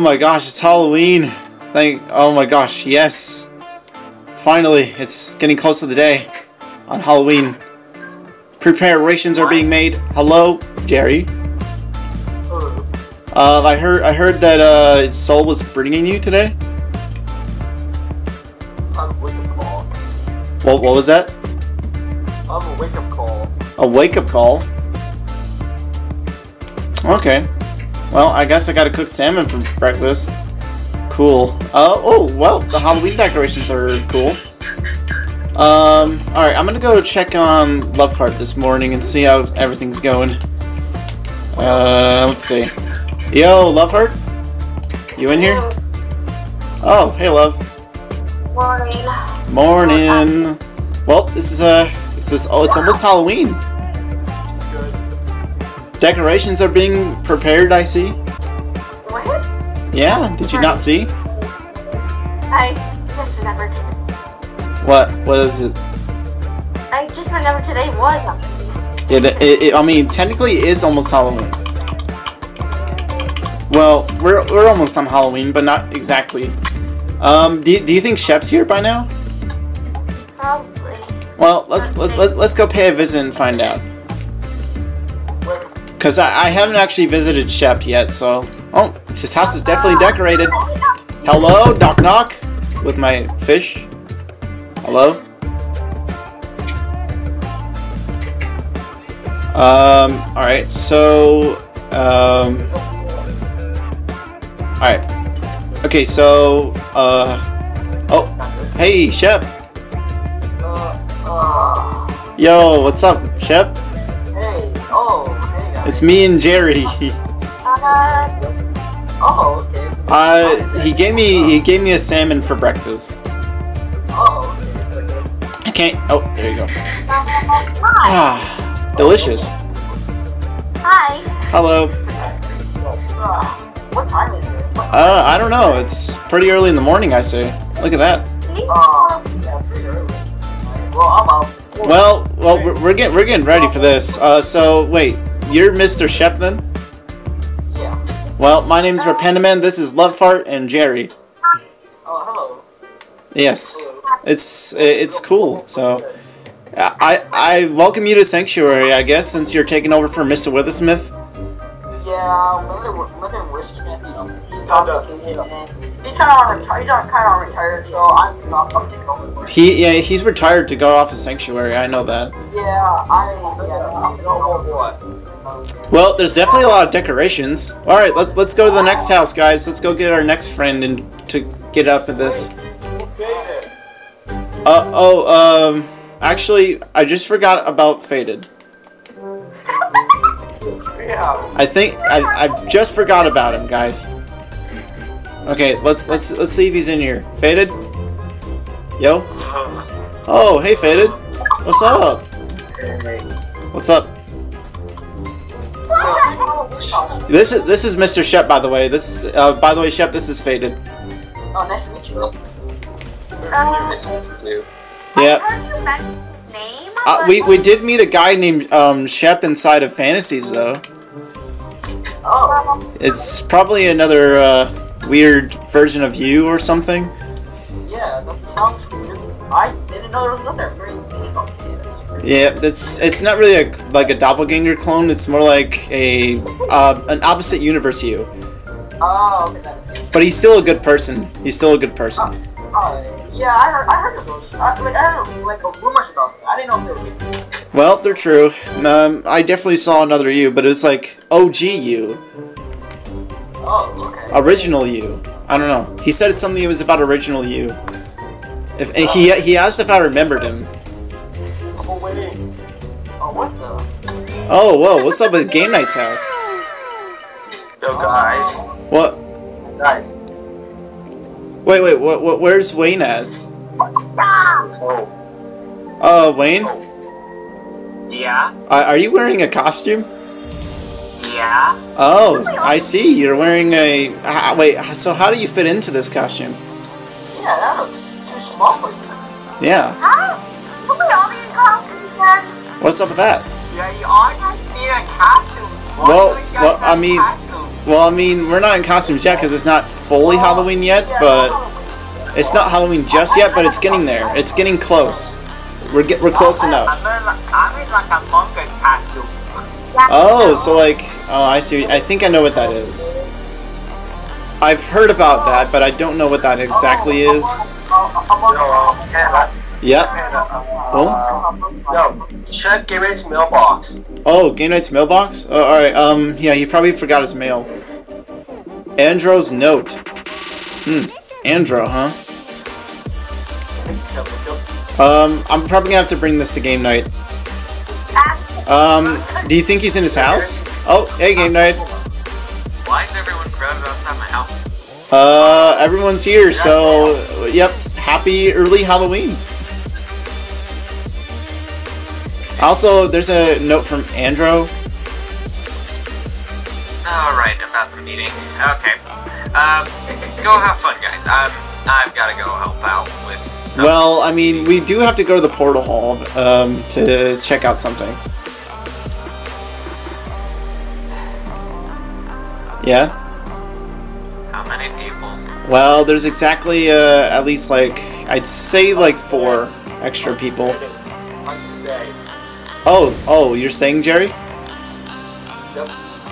Oh, my gosh, it's Halloween. Thank, oh my gosh, yes. Finally, it's getting close to the day on Halloween. Preparations are being made. Hello, Jerry. Uh, I heard, I heard that uh, Soul was bringing you today. I'm wake up call. What, what was that? I'm a wake up call. A wake-up call. Okay. Well, I guess I gotta cook salmon for breakfast. Cool. Uh, oh, well, the Halloween decorations are cool. Um, alright, I'm gonna go check on Loveheart this morning and see how everything's going. Uh, let's see. Yo, Loveheart? You in here? Oh, hey, love. Morning. Morning. Well, this is, uh, it's, this oh, it's almost Halloween. Decorations are being prepared, I see. What? Yeah, did you not see? I just remembered. What? What is it? I just remembered today was. It, it, it I mean, technically it is almost Halloween. Well, we're, we're almost on Halloween, but not exactly. Um, do you, do you think Shep's here by now? Probably. Well, let's let, let's let's go pay a visit and find out. Wait, Cause I, I haven't actually visited Shep yet, so oh, his house is definitely decorated. Hello, knock knock, with my fish. Hello. Um. All right. So. Um. All right. Okay. So. Uh. Oh. Hey, Shep. Yo, what's up, Shep? It's me and Jerry. Uh, Oh, okay. Uh, he gave me he gave me a salmon for breakfast. Oh, okay, it's okay. I can't. Oh, there you go. hi. Ah, delicious. Hi. Hello. Uh, what time is it? Uh, I don't know. It's pretty early in the morning. I say. Look at that. yeah, pretty early. Well, I'm out. Well, well, we're, we're getting we're getting ready for this. Uh, so wait, you're Mr. Shep then? Yeah. Well, my name's RedPandaMan. This is Loveheart and Jerry. Oh, hello. Yes, it's it's cool. So. I, I welcome you to Sanctuary, I guess, since you're taking over for Mr. Withersmith. Yeah, Mother, Mother Wishmith, you know, he's on he's kind of retired. He's kind of retired, so I'm, I'm taking over for him. He yeah, he's retired to go off of Sanctuary. I know that. Yeah, I, yeah, I'm going over what? Well, there's definitely a lot of decorations. All right, let's let's go to the next house, guys. Let's go get our next friend and to get up in this. Uh oh, um, actually, I just forgot about Faded. I think I I just forgot about him, guys. Okay, let's let's let's see if he's in here. Faded. Yo. Oh, hey, Faded. What's up? What's up? This is this is Mr. Shep, by the way. This is uh, by the way, Shep. This is Faded. Oh, nice to meet you. Uh, Yeah. I heard you mention his name. Uh, we we did meet a guy named um, Shep inside of Fantasies though. Oh, It's probably another uh, weird version of you or something. yeah, that sounds weird. I didn't know there was another Yeah, it's it's not really a, like a doppelganger clone. It's more like a uh, an opposite universe you. Oh, okay, that makes sense. But he's still a good person. He's still a good person. Oh, yeah, I heard, I heard of those. I, like, I heard like rumors about them. I didn't know if they were true. Well, they're true. Um, I definitely saw another you, but it was like OG you, Oh, okay. original you. I don't know. He said it's something it was about original you. If and he he asked if I remembered him. Oh, whoa! What's up with Gameknight's house? Yo, guys. What? Guys. Wait, wait. What? what where's Wayne at? So, Uh, Wayne, yeah? are, are you wearing a costume? Yeah? Oh, I see. You're wearing a. Uh, wait. So how do you fit into this costume? Yeah, that looks too small for you. Yeah. Huh? Can we all be in costumes then? What's up with that? Well, well, I mean-? Well, I mean, we're not in costumes yet because it's not fully Halloween yet, but it's not Halloween just yet, but it's getting there. It's getting close. We're get, we're close enough. I'm in like, a costume. Oh, so like, oh, I see. I think I know what that is. I've heard about that, but I don't know what that exactly is. Yo, uh, Panda, Yep. Panda, uh, yo, check Gabe's mailbox. Oh, Gameknight's mailbox? Oh, alright, um, yeah, he probably forgot his mail. Andro's note. Hmm, Andro, huh? Um, I'm probably gonna have to bring this to Gameknight. Um, do you think he's in his house? Oh, hey, Gameknight. Why is everyone crowded outside my house? Uh, everyone's here, so, yep, happy early Halloween. Also, there's a note from Andro. Alright, about the meeting. Okay. Um, go have fun, guys. Um, I've gotta go help out with some. Well, I mean, we do have to go to the portal hall um, to check out something. Yeah. How many people? Well, there's exactly uh, at least like I'd say like four extra people. Unstay. Oh, oh, you're saying Jerry?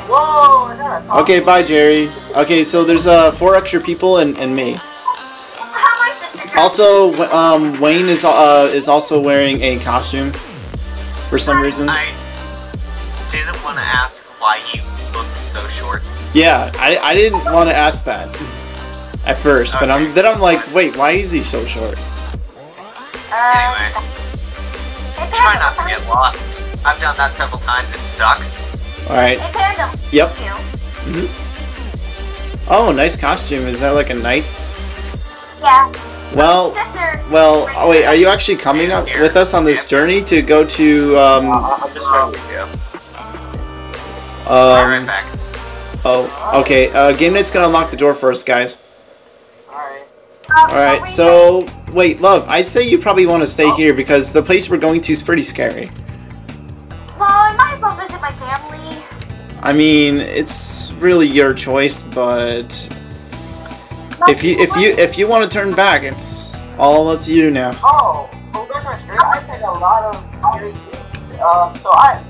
Whoa, is that a Okay, bye, Jerry. Okay, so there's uh four extra people and, and me. How my sister dressed. Also, um, Wayne is uh is also wearing a costume for some reason. I didn't want to ask why you looked so short. Yeah, I, I didn't want to ask that at first, but I'm then I'm like, wait, why is he so short? Anyway, Hey, try Panda, not to get lost. I've done that several times. It sucks. All right. Hey, Panda. Yep. You. Oh, nice costume. Is that like a knight? Yeah. Well, well. Oh wait, are you actually coming up with us on this journey to go to um Uh, I'm just running. Yeah. I'll right um? back. Oh, okay. Uh, Gameknight's gonna unlock the door first, guys. Alright. All right. So wait, love. I'd say you probably want to stay here because the place we're going to is pretty scary. Well, I might as well visit my family. I mean, it's really your choice, but if you if you if you want to turn back, it's all up to you now. Oh, oh, there's my spirit. I played a lot of scary games. Um, so I.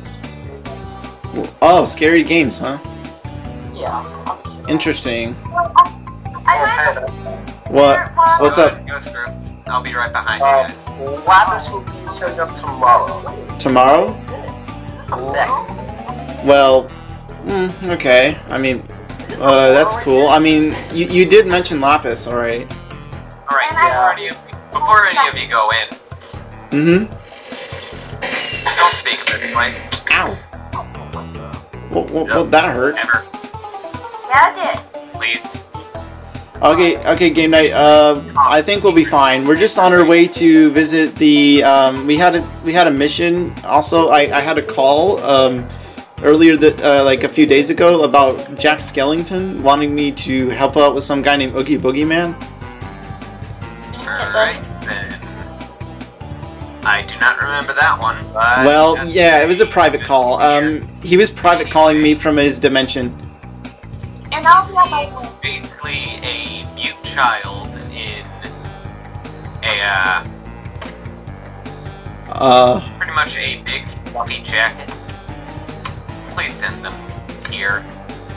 Oh, scary games, huh? Yeah. I'm sure. Interesting. Well, I, I Might as Panda. What? well, What's Go up? ahead, Go through. I'll be right behind you Um, guys. Lapis will be showing up tomorrow. Tomorrow? Next. Well, mm, okay. I mean, uh, that's cool. I mean, you, you did mention Lapis, alright. Alright, And I- before, any of, before any of you go in, Mm-hmm. don't speak this way. Ow. Well, well, well, that hurt. Ever. yeah, I did. Please. Okay, okay, Gameknight. Uh, I think we'll be fine. We're just on our way to visit the. Um, we had a we had a mission. Also, I, I had a call um, earlier that uh, like a few days ago about Jack Skellington wanting me to help out with some guy named Oogie Boogie Man. Alright, then. I do not remember that one. Well, yeah, it was a private call. Um, he was private calling me from his dimension. And I'll be on my way. basically a mute child in a, uh, Uh, pretty much a big fluffy jacket. Please send them here.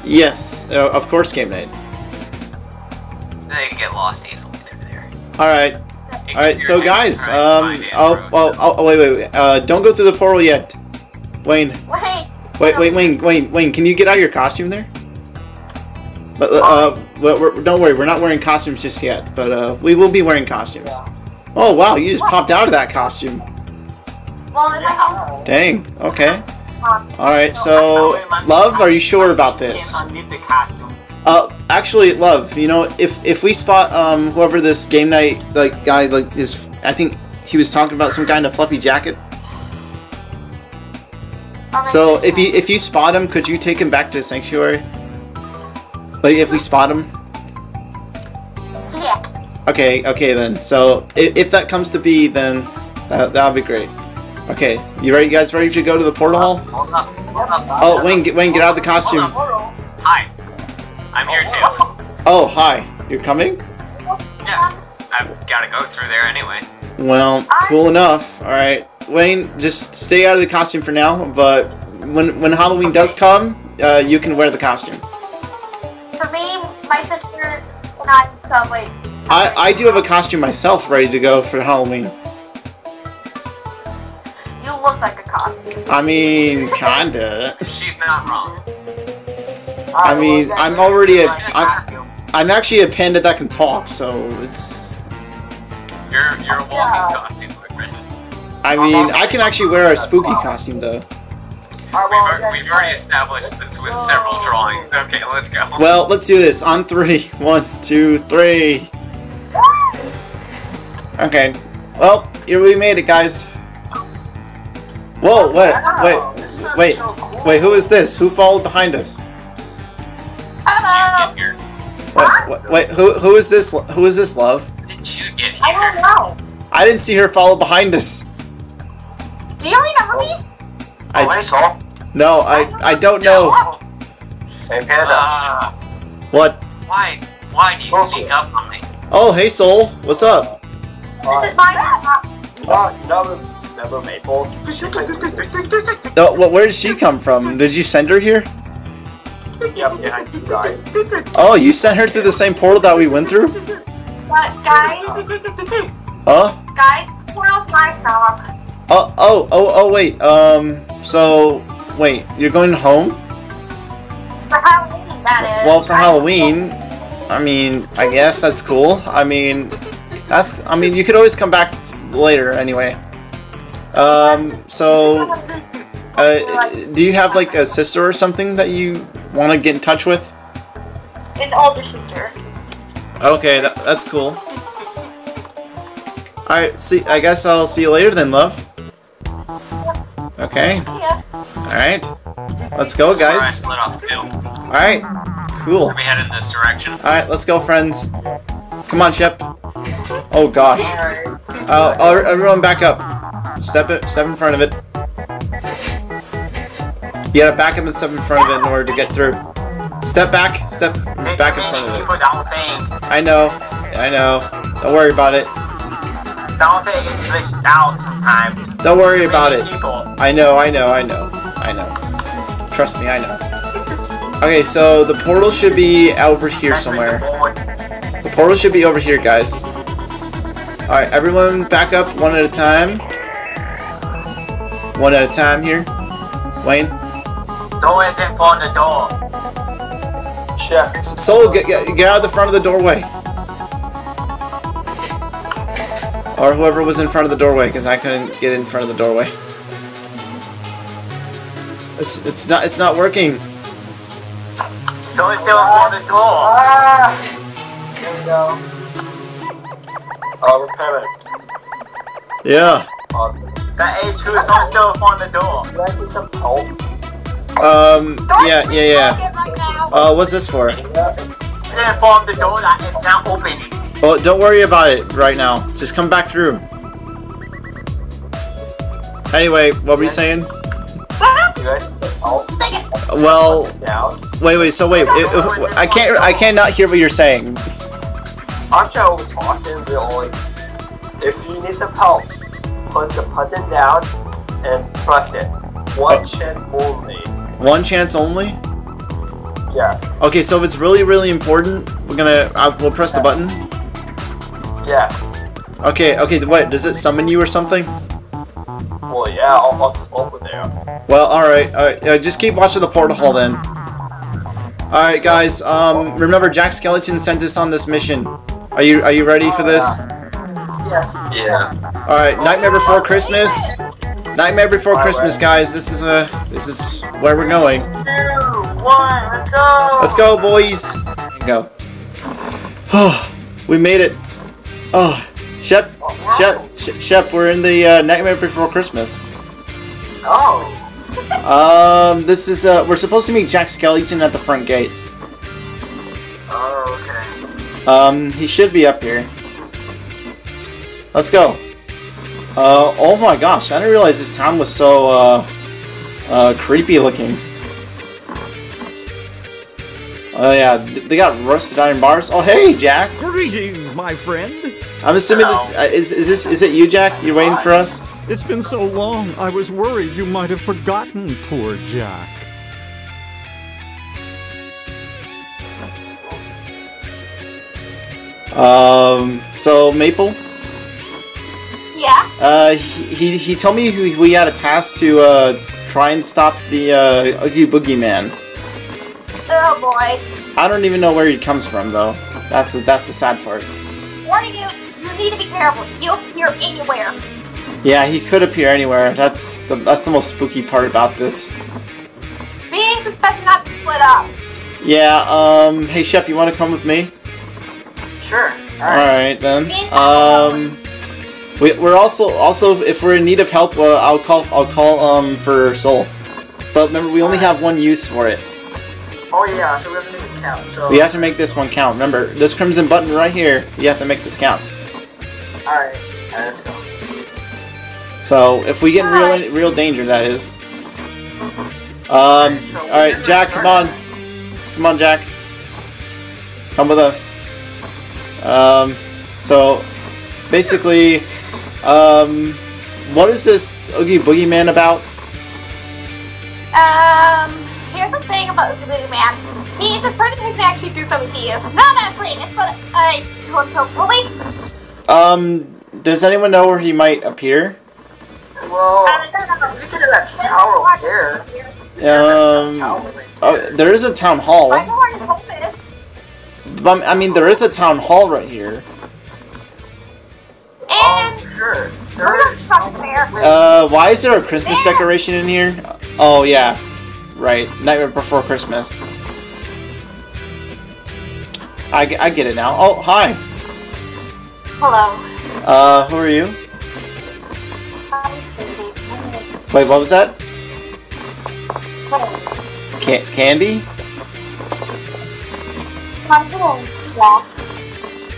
yes, uh, of course, Gameknight. They can get lost easily through there. Alright. Alright, So guys, name trying to um, find oh, Android. oh, oh, oh, wait, wait, wait. Uh, don't go through the portal yet, Wayne. Wait. Wait, wait, Wayne, Wayne, Wayne, can you get out of your costume there? But, uh, we're, don't worry, we're not wearing costumes just yet, but uh, we will be wearing costumes. Oh wow, you just popped out of that costume. Well, in my house. Dang. Okay. Um, All right. So, love, are you sure about this? Can't unleash the costume. Uh, actually, love, you know, if if we spot um whoever this Gameknight like guy like is, I think he was talking about some guy in a fluffy jacket. So if you if you spot him, could you take him back to sanctuary? Like if we spot him. Yeah. Okay, okay then. So if, if that comes to be, then that that'll be great. Okay, you ready? You guys ready to go to the portal hall? Hold up, hold up. Oh, Wayne, get, Wayne, get out of the costume. Hi. I'm here too. Oh, hi. You're coming? Yeah, I've got to go through there anyway. Well, cool enough. All right, Wayne, just stay out of the costume for now. But when when Halloween does come, uh, you can wear the costume. For me, my sister, not uh, wait. I I do have a costume myself ready to go for Halloween. You look like a costume. I mean, kinda. She's not wrong. I mean, I'm already a I'm I'm actually a panda that can talk, so it's. You're you're a walking costume, quick I mean, I can actually wear a spooky costume though. We've, al- we've already established this with several oh. drawings. Okay, let's go. Well, let's do this on three. One, two, three. Okay. Well, here we made it, guys. Whoa! Wait! Wait! Wait! Wait! Who is this? Who followed behind us? Hello. Wait! Wait! wait who who is this? Who is this, love? Did you get here? I don't know. I didn't see her follow behind us. Do you remember me? Oh, I hey, Soul. no. I I don't know. Hey, Panda. Uh, What? why why do you So- sneak up on me? Oh, hey, Soul. What's up? This is my spot. Uh, you know, remember Maple? No, what? Where did she come from? Did you send her here? Yep, behind you guys. Oh, you sent her through the same portal that we went through? What, guys, Huh? guys, portal's my stop. Oh, oh, oh, oh, wait. Um, so, wait, you're going home? For Halloween, that is. Well, for Halloween, I mean, I guess that's cool. I mean, that's, I mean, you could always come back t- later anyway. Um, so, uh, do you have like a sister or something that you want to get in touch with? An older sister. Okay, that, that's cool. Alright, see, I guess I'll see you later then, love. Okay, Yeah. alright. Let's go, Alright, guys. split off two. Alright, cool. We head in this direction. Alright, let's go, friends. Come on, Shep. Oh gosh. Uh, oh, everyone back up. Step it, step in front of it. You gotta back up and step in front of it in order to get through. Step back, step back in front of it. I know, I know. Don't worry about it. don't think it's out sometimes. Don't worry about it. People. I know, I know, I know, I know. Trust me, I know. Okay, so the portal should be over here somewhere. The portal should be over here, guys. Alright, everyone back up one at a time. One at a time here. Wayne. Door isn't for the door. Check. Soul, get, get, get out of the front of the doorway. Or whoever was in front of the doorway, because I couldn't get in front of the doorway. It's it's not it's not working. Door is still for the door. Ah! There we go. Uh, repairman. Yeah. Uh, The H2 is still for the door. you guys need some help? Um. Yeah. Yeah. Yeah. Right now. Uh, what's this for? It informed the door that it's now opening. Well, don't worry about it right now. Just come back through. Anyway, what were you saying? You guys need help? Well, wait, wait. So wait, if, if- I can't, I cannot hear what you're saying. I'm trying to talk and we're. If you need some help, put the button down and press it. One Oh. chance only. One chance only. Yes. Okay, so if it's really, really important, we're gonna, uh, we'll press the button. Yes. Okay, okay. What does it summon you or something? Well, yeah, I'll, I'll just open there. Well, all right, all right. Uh, just keep watching the portal hall then. All right, guys. Um, remember Jack Skellington sent us on this mission. Are you, are you ready for this? Yes. Yeah. All right, Nightmare Before Christmas. Nightmare Before Christmas, guys. This is a, this is where we're going. Two, one, let's go! Let's go, boys. There you go. Oh, we made it. Oh, Shep, Shep, Shep, Shep we're in the uh, Nightmare Before Christmas. Oh. Um, this is uh, we're supposed to meet Jack Skellington at the front gate. Oh, okay. Um, he should be up here. Let's go. Uh, oh my gosh, I didn't realize this town was so uh, uh, creepy looking. Oh yeah, they got rusted iron bars. Oh hey, Jack. Greetings, my friend. I'm assuming this uh, is is this is it you, Jack? You're waiting for us? It's been so long, I was worried you might have forgotten poor Jack. Um. So Maple, Yeah. uh, he he, he told me we, we had a task to uh try and stop the uh Oogie Boogie Man. Oh boy. I don't even know where he comes from though. That's the, that's the sad part. Warning you, you need to be careful. He'll appear anywhere. Yeah, he could appear anywhere. That's the that's the most spooky part about this. Being suspected not to split up. Yeah. Um. Hey Shep, you want to come with me? Sure. All right then. Um, we, we're also also if we're in need of help, uh, I'll call I'll call um for Soul. But remember, we only have one use for it. Oh yeah, so we have to make it count. So We have to make this one count. Remember, this crimson button right here. You have to make this count. Alright, alright, let's go. So if we get in real real danger, that is. Um. All right, Jack, come on, come on, Jack. Come with us. Um. So, basically, um, what is this Oogie Boogie Man about? Um, here's the thing about the Boogie Man. He's a person who can actually do something he is. Not a famous, but a quote bully. Um. Does anyone know where he might appear? Well, we could have that tower over there. Um. Tower Oh, there is a town hall. But, I mean, there is a town hall right here. And. Uh, why is there a Christmas decoration in here? Oh yeah, right. Nightmare Before Christmas. I, I get it now. Oh hi. Hello. Uh, who are you? Wait, what was that? Can- candy?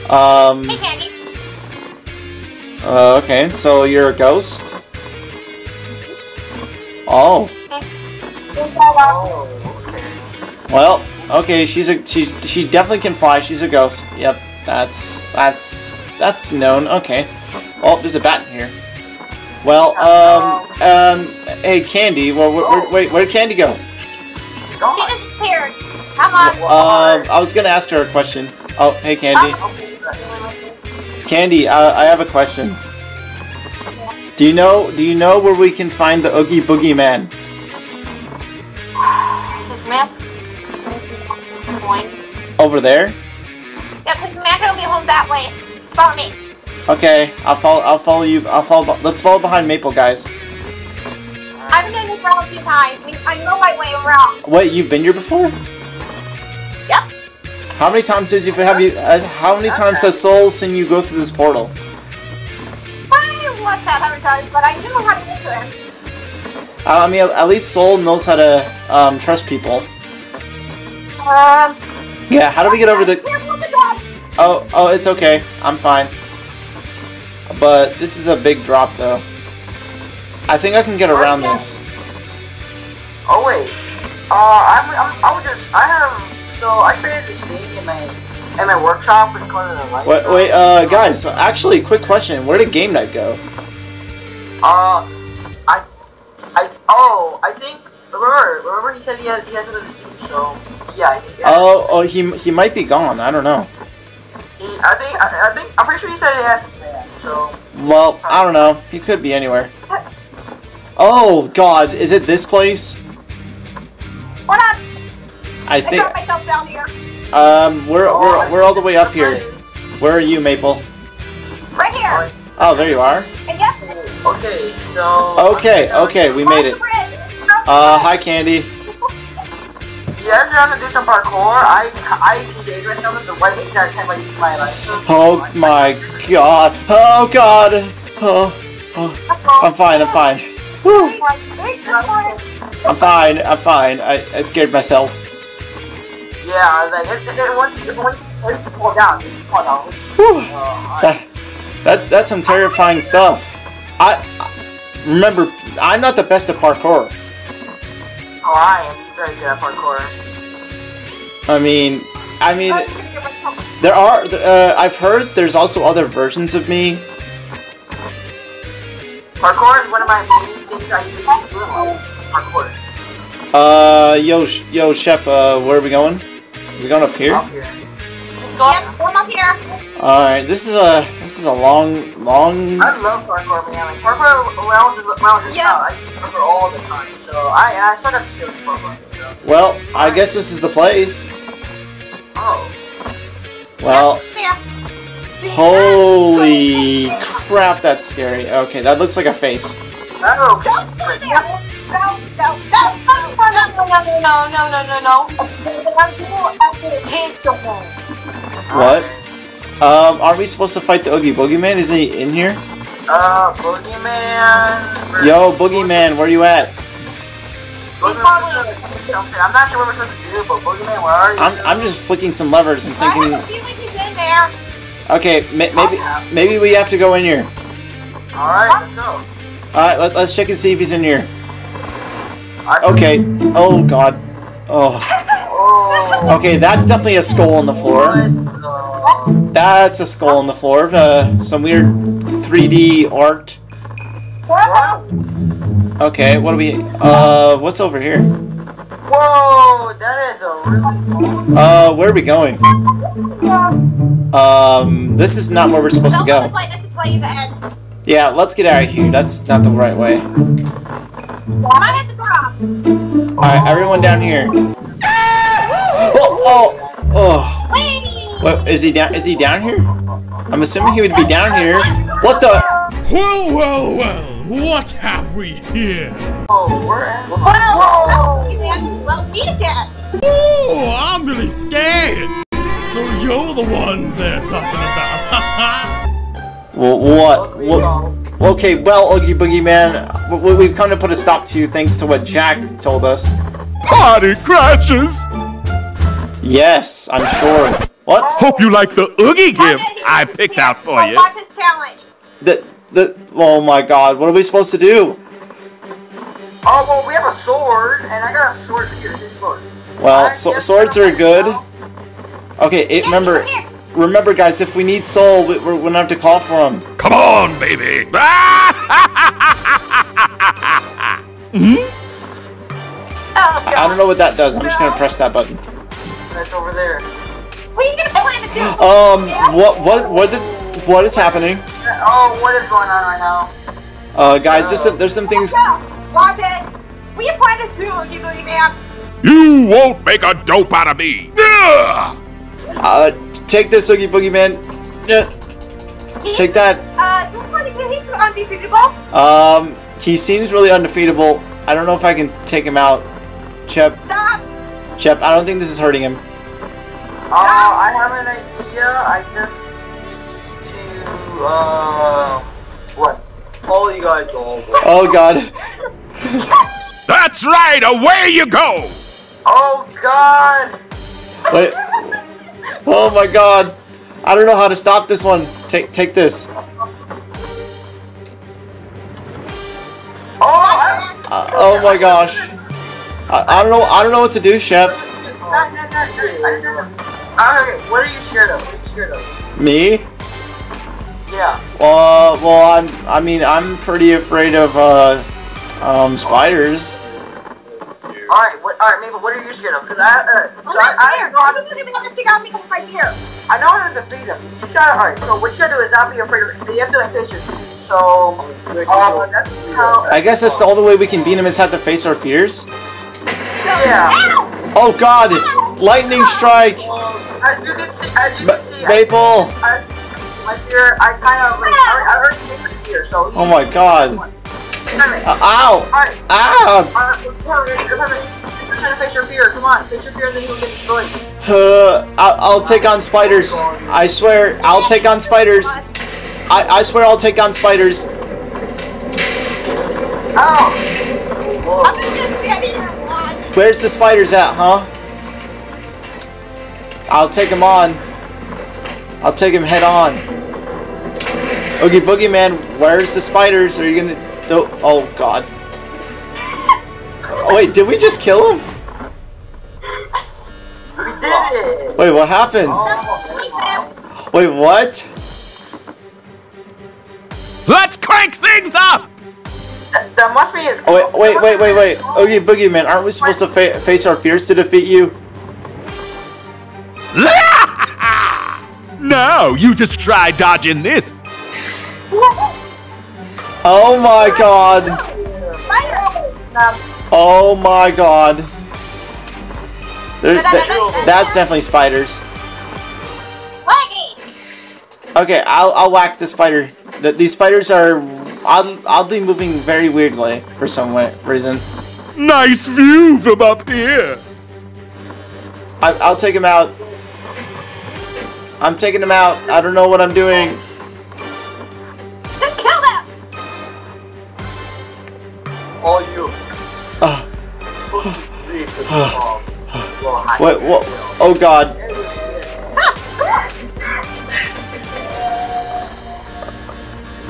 Um. Hey, Candy. Uh, okay. So you're a ghost. Oh. Well, okay, she's a she she definitely can fly. She's a ghost. Yep, that's that's that's known. Okay. Oh, there's a bat in here. Well, um, um, hey, Candy. Well, where, where, wait, where'd Candy go? She disappeared. Come on. Um, I was gonna ask her a question. Oh, hey, Candy. Candy, uh, I have a question. Do you know Do you know where we can find the Oogie Boogie Man? This map. Over there? Yeah, because the man will be home that way. Follow me. Okay, I'll follow. I'll follow you. I'll follow. Let's follow behind Maple, guys. I've been this round a few times. I, know my way around. Wait, you've been here before? Yep. How many times has you have you? Has, how many times has Soul seen you go through this portal? I was that hundred times, but I knew how to get to him. Uh, I mean, at least Soul knows how to um, trust people. Um. Yeah. How do we get over the? Careful with the dog. Oh, oh, it's okay. I'm fine. But this is a big drop, though. I think I can get around this. Oh wait. Uh, I'm, I'm, I was just, I have, so I created this thing in my, in my workshop with Conan the Light. Wait, wait, uh, guys. Actually, quick question. Where did Gameknight go? Uh, I, I, oh, I think, remember, remember he said he has, he has another so, yeah, I think, Oh, oh, he he might be gone. I don't know. He, I think, I, I think, I'm pretty sure he said he has so, Well, I don't know. He could be anywhere. Oh God, is it this place? Hold on. I I think. got myself down here. Um, we're we're we're all the way up here. Where are you, Maple? Right here. Oh, there you are. And yes. okay, so. Okay, okay, we made it. Uh, hi, Candy. You guys are gonna do some parkour. I, I saved myself at the exact time I used my license. Oh my God. Oh God. Oh, oh. I'm fine. I'm fine. Whew. I'm fine. I'm fine. I, I scared myself. Yeah, like, it, it, it, once, it, once, you fall down, you fall down. Whew. Uh, That, that's that's some terrifying stuff. I, I remember I'm not the best at parkour. oh, I am very good at parkour. I mean, I mean, there are. Uh, I've heard there's also other versions of me. Parkour is one of my main things I use to do. Parkour. Uh, yo, yo, Shep. Uh, where are we going? we going up here? Up here. Let's go. Yep, I'm up here. All right. This is a this is a long, long. I love parkour, man. Like parkour, when I was when I was a Yeah. child, I used parkour all the time. So I I started to see parkour. So. Well, I guess this is the place. Oh. Well, There. holy crap, that's scary. Okay, that looks like a face. Oh. Don't do that. No, no, no, no, no, no, no, no, no, no, no. What? Um, are we supposed to fight the Oogie Boogeyman? Is he in here? Uh, Boogeyman. Yo, Boogeyman, where you at? Something. I'm not sure what we're supposed to do, but Boogeyman, where are you? I'm, I'm just flicking some levers and I thinking. have a feeling he's in there. Okay, ma- maybe maybe we have to go in here. All right, let's go. All right, let, let's check and see if he's in here. Okay. Oh God. Oh. Okay, that's definitely a skull on the floor. That's a skull on the floor. Uh, some weird 3D art. Okay, what do we? Uh, what's over here? Whoa, that is a really. Uh, where are we going? Um, this is not where we're supposed to go. this way, this is way the end. Yeah, let's get out of here. That's not the right way. I hit the drop. Alright, everyone down here. Oh, oh. Wait. What, is he down, is he down here? I'm assuming he would be down here. What the? Well, well, well, what have we here? Oh, we're at. Well, well, man. Well, beat again. Oh, I'm really scared. So you're the ones they're talking about. Well, what? What? Okay, well, Oogie Boogie Man, we've come to put a stop to you thanks to what Jack told us. Party crashes! Yes, I'm sure. What? Hope you like the Oogie gift I picked out for you. Watch this challenge. The, the, oh my god, what are we supposed to do? Oh, well, we have a sword, and I got a sword here. Sword. Well, so, swords we're good. Okay, it, remember, remember guys, if we need soul, we, we're, we're gonna have to call for him. Come on, baby! Hmm? Oh, I don't know what that does, I'm just gonna press that button. That's over there. What are you gonna plan to do? Um, what, what, what, did, what is happening? Oh, what is going on right now? Uh, guys, there's some, there's some things, Watch it. What are you planning to do, you boogie man? you won't make a dope out of me! Ugh! uh, take this, Oogie Boogie Man. Yeah, Take that. Uh, don't worry, he's undefeatable. Um, he seems really undefeatable. I don't know if I can take him out. Shep, Stop. Shep, I don't think this is hurting him. Uh, I have an idea. I just need to, uh, what? All you guys all. Oh god. That's right, away you go! Oh, God! Wait. Oh my god. I don't know how to stop this one. Take take this. Oh, Uh, oh my gosh. I, I don't know I don't know what to do, Shep. Okay, what are you scared of? What are you scared of? Me? Yeah. Uh, well, I'm I mean, I'm pretty afraid of uh um spiders. Alright, what, alright, Maple, what are you scared of? Cause I, uh, so I, I know how to, right here. I know how to defeat him. You gotta, alright, so what you gotta do is not be afraid of it. You have to like face your So, uh, that's how, I guess that's the only way we can beat him is have to face our fears. Yeah. Oh god! Lightning strike! As you can see, as you Ma- can see, I, Maple! I, my fear, I kind of, like, I, I already made my fear, so. Oh my god. Alright, Uh, ow! alright. Ow! Alright, we're trying to face your fear. Come on, face your fear, and then you'll get destroyed. Uh, I'll, I'll take on spiders. I swear, I'll take on spiders. I, I swear I'll take on spiders. Oh! I'm just standing here and watch. Where's the spiders at, huh? I'll take him on. I'll take him head on. Oogie Boogie Man, where's the spiders? Are you gonna... Oh, God. Oh, wait, did we just kill him? Wait, what happened? Wait, what? Let's crank things up! That, that must be his. Oh, wait, wait, wait, wait, wait. Oogie Boogie Man, aren't we supposed to fa face our fears to defeat you? No, you just try dodging this. Oh my god. Oh my god. There's, th- that's definitely spiders. Okay, I'll, I'll whack the spider. The, these spiders are odd, oddly moving very weirdly for some way, reason. Nice view from up here. I, I'll take him out. I'm taking him out. I don't know what I'm doing. Just kill them! All you. Ah. Leave the ball. Well, I- What? What? Oh god.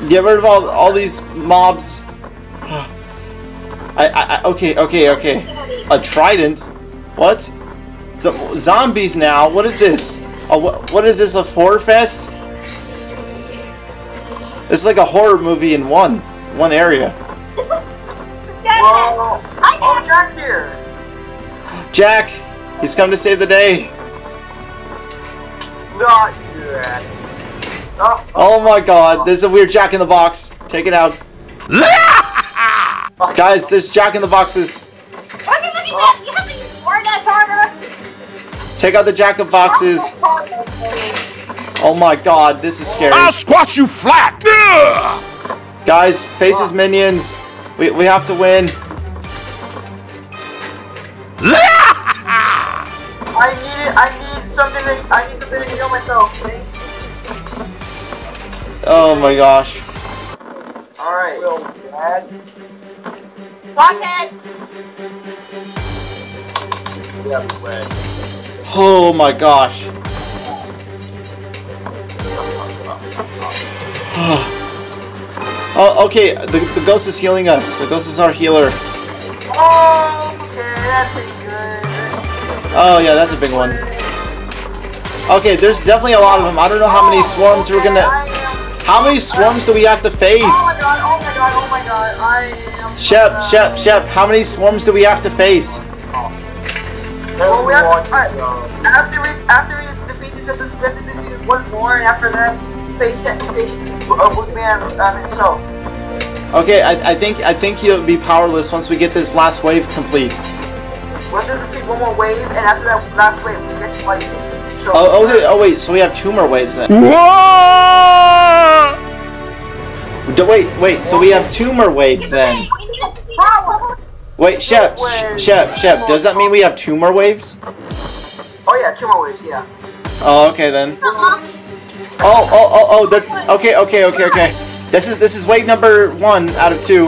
Get rid of all all these mobs. I, I, I okay okay okay. A trident. What? Z- zombies now. What is this? Oh, what, is this? A horror fest? It's like a horror movie in one one area. Oh, Jack here. Jack, he's come to save the day. Not yet. Oh, Oh my god, there's a weird Jack in the Box. Take it out. Guys, there's Jack in the Boxes. Look at look at that! You have to use Warnet's armor! Take out the Jack in Boxes. Oh my god, this is scary. I'll squash you flat. Guys, face his minions. We, we have to win. I need it. I need something. To, I need something to heal myself. Okay? Oh my gosh. All right. Will Dad. Blockhead! Yeah, when. Oh my gosh. oh, okay. The, the ghost is healing us. The ghost is our healer. Oh, okay, that's pretty good. Oh yeah, that's a big one. Okay, there's definitely a lot of them. I don't know how many oh, swarms we're gonna. How many swarms do we have to face? Oh my god! Oh my god! Oh my god! I am. Shep, Shep, Shep. How many swarms do we have to face? Well, we have to, alright, um, after we after we defeat this, we have to defeat one more, and after that, face face uh, Boogeyman um, himself. Okay, I, I think I think he'll be powerless once we get this last wave complete. We have to defeat one more wave, and after that last wave, we get to fight. Oh, okay. Oh, wait. So we have two more waves then. Whoa! Wait, wait. So we have two more waves then. We need a power! Wait, Shep, Sh- Shep, Shep. Does that mean we have two more waves? Oh yeah, two more waves. Yeah. Oh, okay then. Oh, oh, oh, oh. That's okay, okay, okay, okay. This is this is wave number one out of two.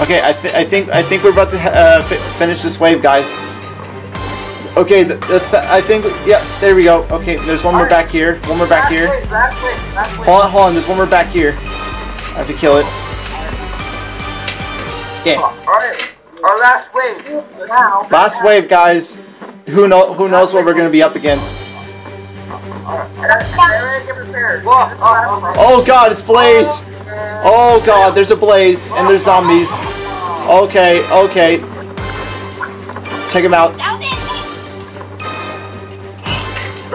Okay, I, th- I think I think we're about to uh, fi- finish this wave, guys. Okay, that's the, I think yeah. There we go. Okay, there's one more back here. One more back here. Wave, last wave. Last wave. Hold on, hold on. There's one more back here. I have to kill it. Yeah. All right. Our last wave. Now. Last wave, guys. Who know? Who knows what we're gonna be up against? Alright, get prepared. Whoa, this is last wave. Oh God, it's Blaze. Oh God, there's a Blaze and there's zombies. Okay, okay. Take him out.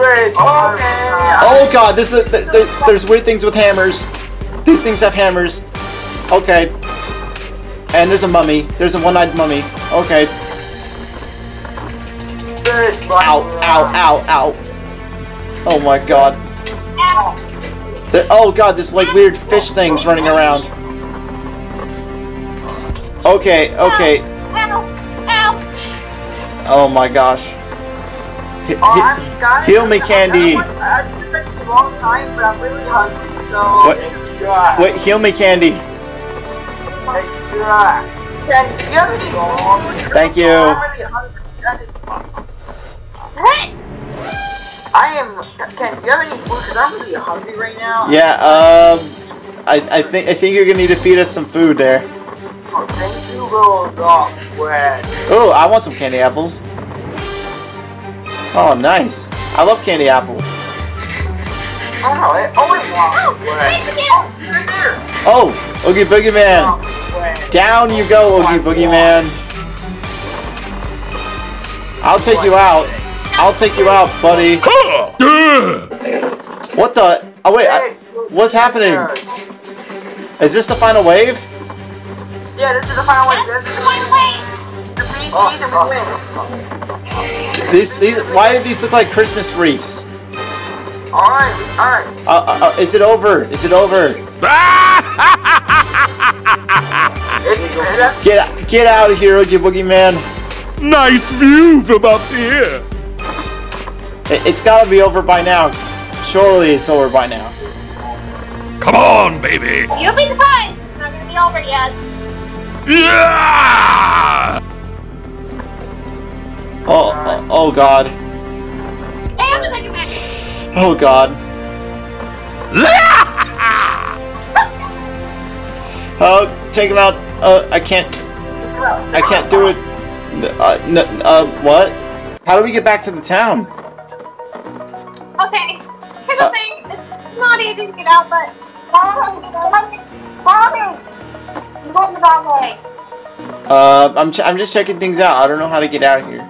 Down! Grace. Okay. Oh God, this is th- th- there's weird things with hammers. These things have hammers. Okay. And there's a mummy. There's a one-eyed mummy. Okay. Grace. Ow, ow, ow, ow. Oh my God. There, oh God, there's like weird fish things running around. Okay, okay. Ow! Ow! Oh my gosh. He- Oh, he- I'm, guys, heal me, I- I- Candy. I, I, I've been expecting a long time, but I'm really hungry, so. What? Wait, heal me, Candy. Candy, do you have any food? Thank you. I'm really hungry. What? I am. Ken, do you have any food? Because I'm really hungry right now. Yeah, um, I, I think I think you're gonna need to feed us some food there. Oh, thank you. not win. Oh, I want some candy apples. Oh, nice. I love candy apples. Oh, it always Oh, won't win. thank you. Oh, right here. Oh, Oogie Boogie Man. Oh, Down you go, oh, Oogie Boogie Man. I'll take you out. I'll take you out, buddy. What the? Oh wait, I, what's happening? Is this the final wave? Yeah, this is the final one. This is the Wait, wait. the beat, Oh, these are win. These these why do these look like Christmas wreaths? Alright, alright. Uh, uh, uh, is it over? Is it over? It's, it's, Get get out of here, Oogie Boogie Man. nice view from up here. It, it's gotta be over by now. Surely it's over by now. Come on, baby. You'll be surprised. It's not gonna be over yet. Yeah! Oh oh, oh God. Hey, I'll take. Oh God. Oh, take him out. Uh, I can't. I can't do it. Uh, uh, what? How do we get back to the town? Okay. Here's the thing. It's not easy to get out, but follow me. Follow. You're the wrong way. Uh, I'm, ch- I'm just checking things out. I don't know how to get out of here.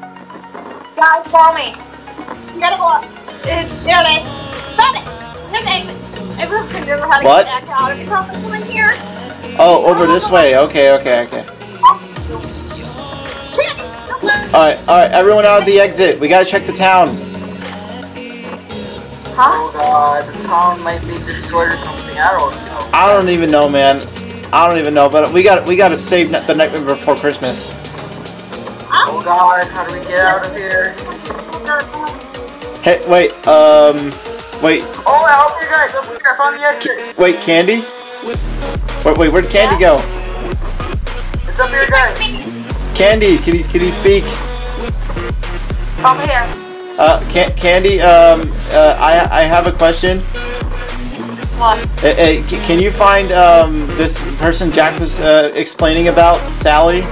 Guys, follow me. You gotta go up. Uh, There it is. Found it. Here's the exit. Everyone can remember how to What? get back out. If you're in here, Oh, over this way. Okay, okay, okay. Alright, alright, everyone out of the exit. We gotta check the town. Oh god, the town might be destroyed or something. I don't know. I don't even know, man. I don't even know, but we got we gotta save the Nightmare Before Christmas. God, how do we get out of here? Hey, wait, um, wait, Oh, I hope you guys. I found the exit. wait, Candy? Wait, wait, where'd Candy go? It's up here, guys. Candy, can you can you speak? over here. Uh, can, Candy, um, uh, I I have a question. What? Uh, uh, can you find um this person Jack was uh, explaining about, Sally?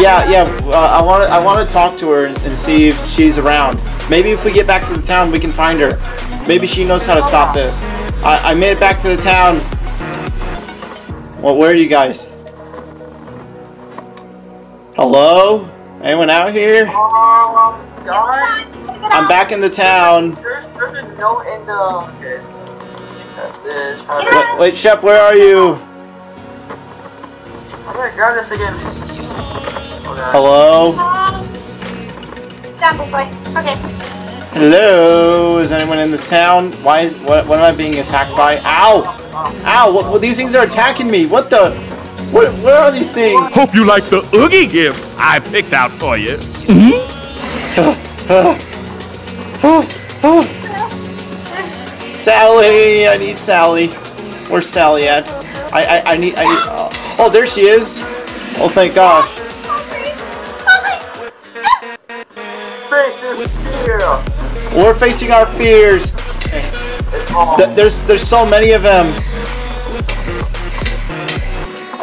Yeah, yeah. Uh, I want to I want to talk to her and, and see if she's around. Maybe if we get back to the town, we can find her. Maybe she knows how to stop this. I, I made it back to the town. Well, where are you guys? Hello? Anyone out here? Um, guys, I'm back in the town. there's, there's a note in the. Okay. This. Wait, wait, Shep, where are you? How do I grab this again? Okay. Hello? Down this way. Okay. Hello? Is anyone in this town? Why is what? What am I being attacked by? Ow! Ow! What, what? These things are attacking me. What the? What? Where are these things? Hope you like the Oogie gift I picked out for you. Mm-hmm. Sally, I need Sally. Where's Sally at? I I, I need I need. Oh, oh, there she is. Oh, thank gosh. We're facing our fears. Th- There's there's so many of them.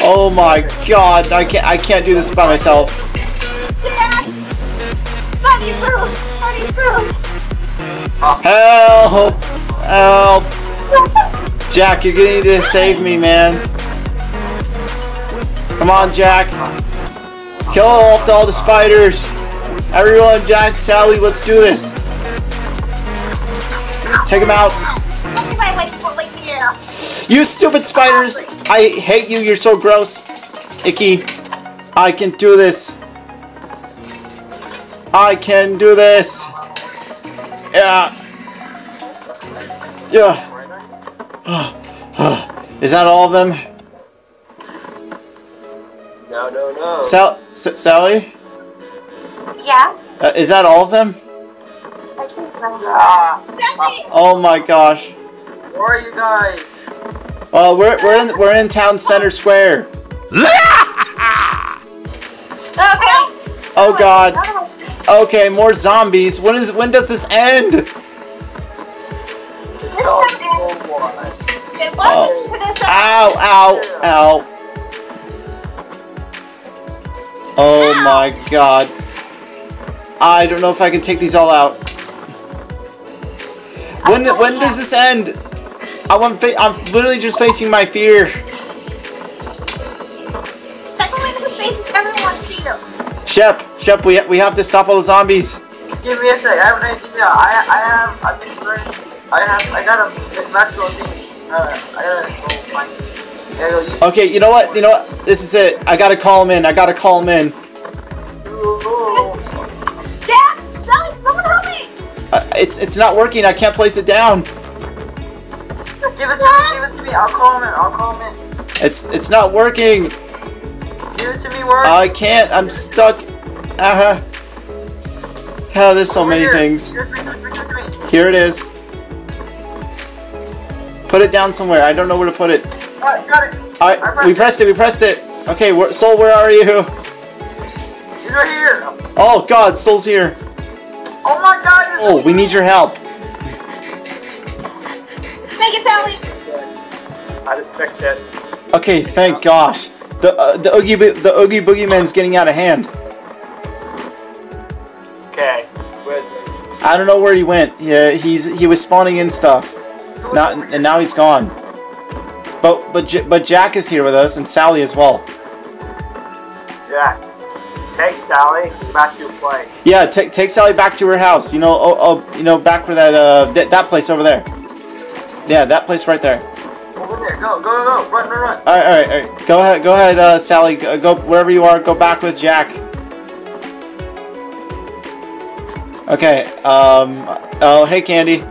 Oh my god! I can't I can't do this by myself. Help! Help! Jack, you're gonna need to save me, man. Come on, Jack. Kill off all the spiders. Everyone, Jack, Sally, let's do this. Take him out. You stupid spiders! I hate you, you're so gross. Icky. I can do this. I can do this. Yeah. Yeah. Is that all of them? No, no, no. Sal S- Sally? Yeah? Uh, is that all of them? I think so. Ah, Oh my gosh. where are you guys? Well, we're, we're in we're in town center square. Okay. Oh god. Okay, more zombies. When is when does this end? It's all one. It wasn't for this Oh my god. I don't know if I can take these all out. When when does this end? I want. Fa- I'm literally just facing my fear. Technically, this space everyone see them. Shep, Shep, we we have to stop all the zombies. Give me a sec. I have an idea. I I have I've been. I have I got a natural thing. Uh, I gotta go find. I gotta go use. Okay, you know what? You know what? This is it. I gotta call him in. I gotta call him in. Jack, Sally, someone help me! Uh, it's it's not working. I can't place it down. Give it to me. Give it to me. I'll call him in. I'll call him in. It's it's not working. Give it to me. Word. I can't. I'm stuck. Uh huh. Oh, there's so Over many here. things. Give it to me, give it to me. Here it is. Put it down somewhere. I don't know where to put it. Alright, got it. All right, we pressed it. We pressed it. Okay, where, Soul, where are you? He's right here. Oh God, Soul's here. Oh my God. Oh, we need your help. Thank you, Sally. I just fixed it. Okay, thank gosh. The uh, the oogie Bo- the oogie boogeyman's getting out of hand. Okay. Where's I don't know where he went. Yeah, he's he was spawning in stuff. Not and now he's gone. But but J- but Jack is here with us and Sally as well. Jack? Take Sally back to your place. Yeah, take take Sally back to her house. You know, oh, oh you know, back where that uh that, that place over there. Yeah, that place right there. Over there. Go, go, go, go. Run, run, run. All right, all right, all right. Go ahead, go ahead, uh, Sally. Go, go wherever you are. Go back with Jack. Okay. Um. Oh, hey, Candy.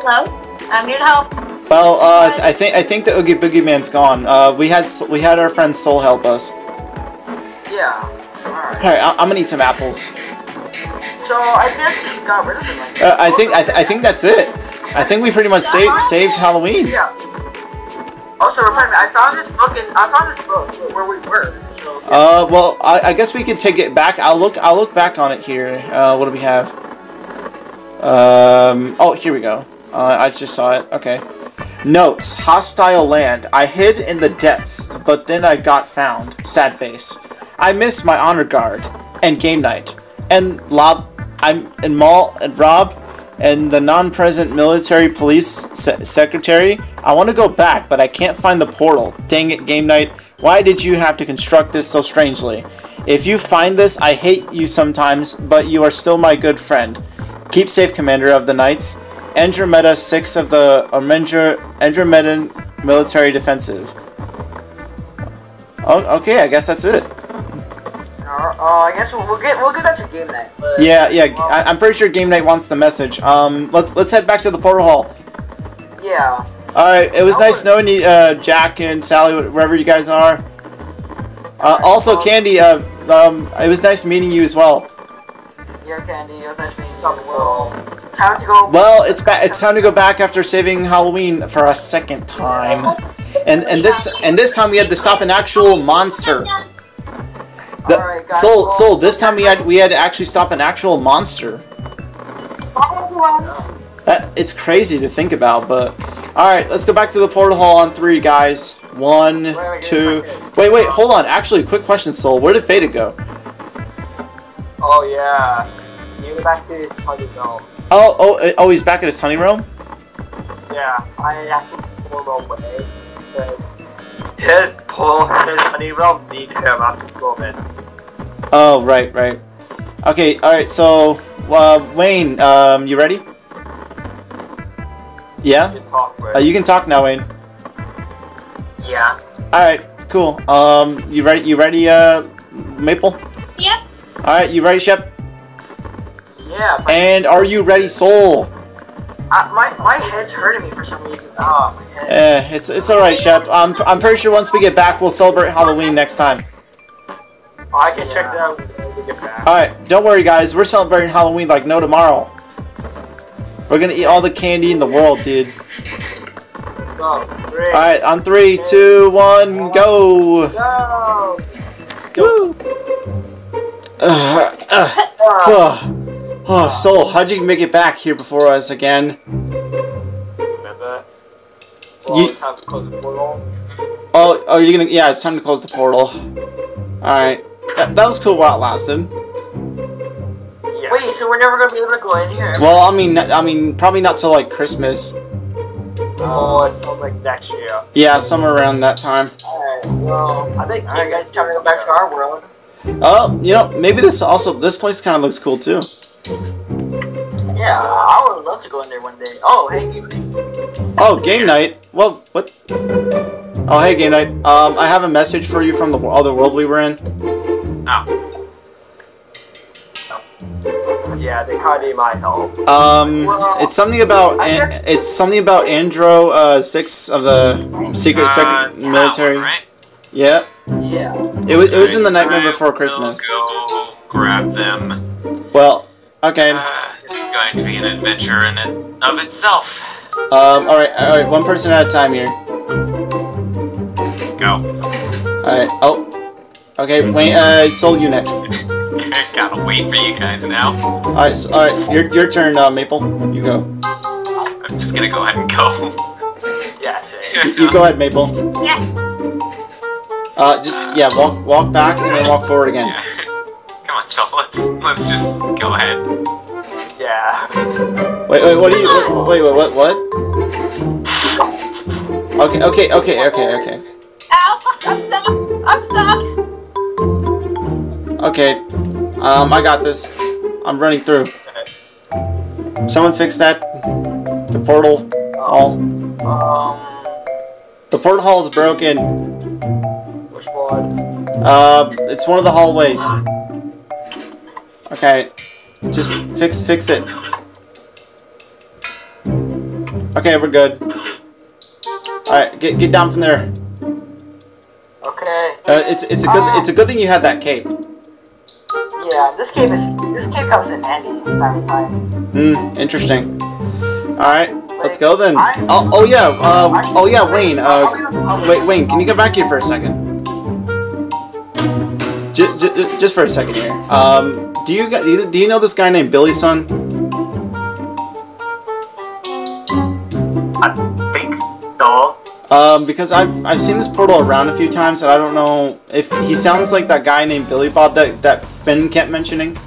Hello? I'm here to help. Well, uh, I, th- I think I think the Oogie Boogie Man's gone. Uh, we had we had our friend Soul help us. Yeah. Alright. All right, I- I'm gonna eat some apples. So I guess we got rid of him. Like Uh, I think I, th- I think that's it. I think we pretty much saved saved Halloween. Yeah. Also, remind me, I found this book in I found this book where we were. So Uh, well, I, I guess we could take it back. I'll look I'll look back on it here. Uh, what do we have? Um. Oh, here we go. Uh, I just saw it. Okay. Notes: Hostile land. I hid in the depths, but then I got found. Sad face. I miss my honor guard and Gameknight and lob. I'm and Maul and Rob and the non-present military police se- secretary. I want to go back, but I can't find the portal. Dang it, Gameknight. Why did you have to construct this so strangely? If you find this, I hate you sometimes, but you are still my good friend. Keep safe, Commander of the Knights. Andromeda 6 of the Andro- Andromedan Military Defensive. Oh, okay, I guess that's it. uh, uh, I guess we'll, we'll get we'll get that to Gameknight. Yeah, yeah, I- I'm pretty sure Gameknight wants the message. Um, let's let's head back to the portal hall. Yeah. All right, it was nice knowing you, uh, Jack and Sally, wherever you guys are. Uh, also, Candy, uh, um, it was nice meeting you as well. Yeah, Candy. It was nice meeting you. Well, time to go. Well, it's ba- it's time to go back after saving Halloween for a second time, and and this and this time we had to stop an actual monster. The, guys, Soul, Soul. This time we had we had to actually stop an actual monster. That it's crazy to think about, but all right, let's go back to the portal hall on three, guys. One, wait, two. a second. Wait, wait, hold on. Actually, quick question, Soul. Where did Fada go? Oh yeah. You go back to his honey dome. Oh, oh, uh, oh, he's back at his honey room. Yeah. I have to pull him away. His pull his honey realm need him at this moment. Oh, right, right. Okay, all right. So, uh, Wayne, um, you ready? Yeah. You can talk with. Uh, you can talk now, Wayne. Yeah. All right, cool. Um, you ready? You ready, uh, Maple? Yep. All right, you ready, Shep? Yeah. And are you ready, Soul? I, my my head's hurting me for some reason. Oh, my head. Eh, it's it's all right, Shep. I'm I'm pretty sure once we get back, we'll celebrate Halloween next time. I can check that out when we get back. All right, don't worry, guys. We're celebrating Halloween like no tomorrow. We're gonna eat all the candy in the world, dude. Go. Three. All right, on three, two, one, go. Go. Woo. Uh, uh, oh, oh, Soul, how'd you make it back here before us again? Remember? Well, You- time to close the portal. Oh, oh, you're gonna? Yeah, it's time to close the portal. Alright. That, that was cool while it lasted. Yes. Wait, so we're never gonna be able to go in here? Well, I mean, I mean, probably not till like Christmas. Oh, it sounds like next year. Yeah, somewhere around that time. Alright, well, I think you guys trying to go back to our world. Oh, you know, maybe this also this place kind of looks cool too. Yeah, I would love to go in there one day. Oh, hey, Goofy. Oh, Gameknight. Well, what? Oh, hey, Gameknight. Um, I have a message for you from the other world we were in. Oh, Yeah, they kind of need my help. Um, it's something about an, it's something about Andro uh, six of the secret uh, secret tower, military. right? Yeah, Yeah. it was it was in the Nightmare Before Christmas. Go grab them. Well, okay. Uh, it's going to be an adventure in it of itself. Um, all right, all right. One person at a time here. Go. All right. Oh, okay. Wait. Uh, Soul, you next. Gotta wait for you guys now. All right. So, all right. Your your turn, uh, Maple. You go. I'm just gonna go ahead and go. Yeah, same. You go ahead, Maple. Yeah. Uh, just yeah. Walk walk back and then walk forward again. Yeah. Come on, so let's let's just go ahead. Yeah. Wait, wait, what are you? Wait, wait, what, what? Okay, okay, okay, okay, okay, Ow! I'm stuck! I'm stuck! okay. Um, I got this. I'm running through. Someone fix that. The portal hall. Um, The portal hall is broken. Which one? Uh, it's one of the hallways. Okay, just fix fix it. Okay, we're good. All right, get get down from there. okay. Uh, it's it's a good it's a good thing you had that cape. Yeah, this cape is this cape comes in handy from time to time. Hmm, interesting. Alright, let's go then. Oh, oh yeah, uh, oh yeah, Wayne, uh, wait, Wayne, can you get back here for a second? J- j- just for a second here. Um, do you, do you know this guy named Billy Son? I think so. Um, because I've I've seen this portal around a few times, and I don't know if he sounds like that guy named Billy Bob that that Finn kept mentioning,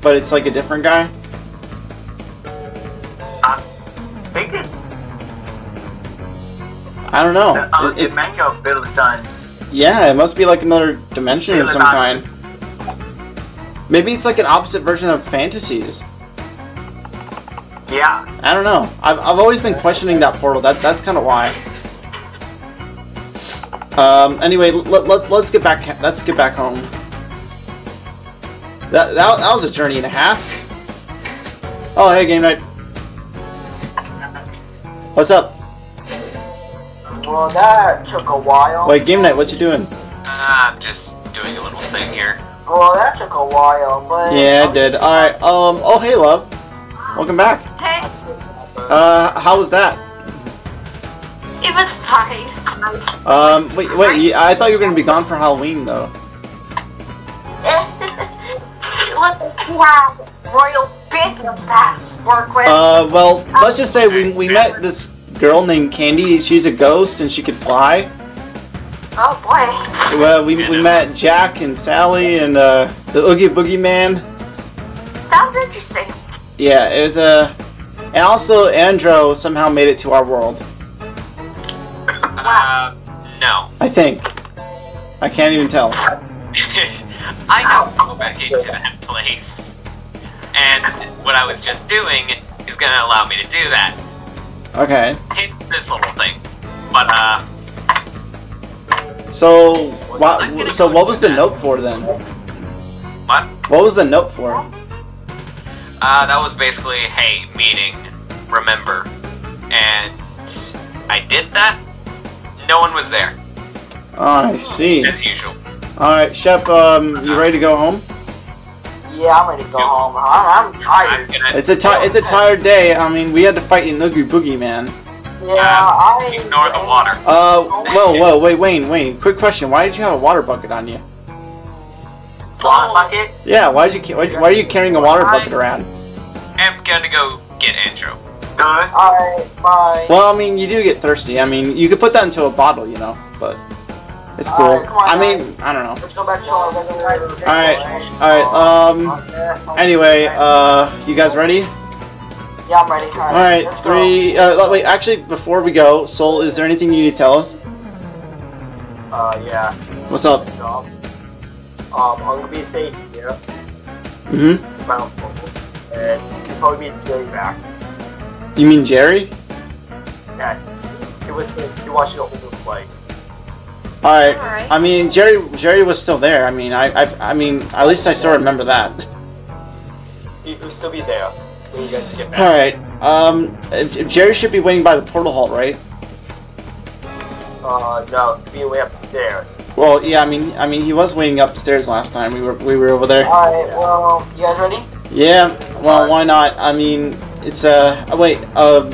but it's like a different guy. I think it, I don't know. uh, It- it's- the manga Billy Sun. Yeah, it must be like another dimension of some kind. Maybe it's like an opposite version of fantasies. Yeah. I don't know. I've, I've always been questioning that portal. That that's kind of why. Um. Anyway, let, let, let's get back. Let's get back home. That, that that was a journey and a half. Oh, hey, Gameknight. What's up? Well, that took a while. Wait, Gameknight. What you doing? I'm just doing a little thing here. Well, that took a while, but Yeah, I did. All right. Um. Oh, hey, love. Welcome back. Hey, Uh, how was that? it was fine. Um, wait, wait. you- I thought you were gonna be gone for Halloween, though. Look, we have royal business to work with. Uh, well, let's just say we we met this girl named Candy. She's a ghost and she could fly. oh boy. Well, we we met Jack and Sally and uh the Oogie Boogie Man. Sounds interesting. Yeah, it was a. and also Andro somehow made it to our world. Uh, no. I think. I can't even tell. I have to go back into that place. And what I was just doing is gonna allow me to do that. Okay. Hit this little thing. But, uh, So what? So what was the note for then? what? What was the note for? Uh, that was basically, hey, meeting, remember. And I did that. No one was there, Oh, I see. as usual. All right, Shep. Um, you ready to go home? Yeah, I'm ready to go home. I'm, I'm I'm tired. gonna It's a ti- it's a tired day. I mean, we had to fight an Oogie Boogie Man. Yeah, I ignore the water. Uh, whoa, whoa, wait, Wayne, Wayne. Quick question: Why did you have a water bucket on you? Water bucket? Yeah, why did you? Why, why are you carrying a water bucket around? I'm gonna go get Andrew. Good. Alright, bye. Well, I mean, you do get thirsty. I mean, you could put that into a bottle, you know. But It's cool. Come on, I mean, I don't know. Let's go back to our regular. Alright, alright, um, anyway, uh, you guys ready? Yeah, I'm ready. Alright, Alright, three, uh, wait, actually, before we go, Soul, is there anything you need to tell us? Uh, yeah. What's up? Um, I'm gonna be staying here. Mount And you probably meet Jerry back. You mean Jerry? Yeah, he was he watched it all over the whole place. Alright, Alright. I mean, Jerry, Jerry was still there. I mean, I, I, I mean, at least I still remember that. He, he'll still be there when you guys get back. Alright, um, if, if Jerry should be waiting by the portal hall, right? Uh, no, being way upstairs. Well, yeah, I mean, I mean, he was waiting upstairs last time. We were, we were over there. Alright, well, you guys ready? Yeah, well, why not? I mean, it's uh, oh, wait, um,